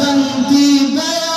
حسن کی بیان